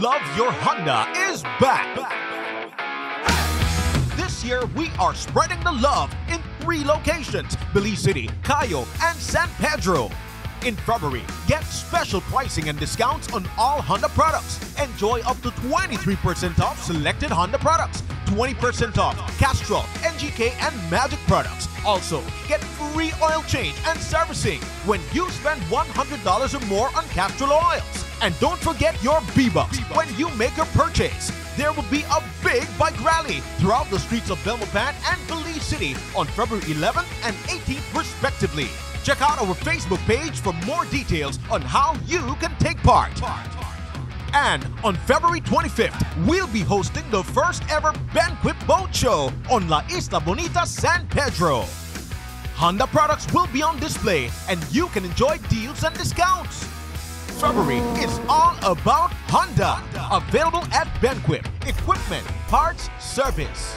Love Your Honda is back. This year, we are spreading the love in three locations Belize City, Cayo, and San Pedro. In February, get special pricing and discounts on all Honda products. Enjoy up to 23% off selected Honda products, 20% off Castrol, NGK, and Magic products. Also, get free oil change and servicing when you spend $100 or more on Castrol oils. And don't forget your B-Bucks when you make a purchase. There will be a big bike rally throughout the streets of Belmopan and Belize City on February 11th and 18th respectively. Check out our Facebook page for more details on how you can take part. And on February 25th, we'll be hosting the first ever Benquip Boat Show on La Isla Bonita San Pedro. Honda products will be on display and you can enjoy deals and discounts. February is all about Honda. Available at Benquip. Equipment, parts, service.